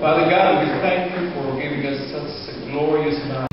Father God, we thank you for giving us such a glorious night.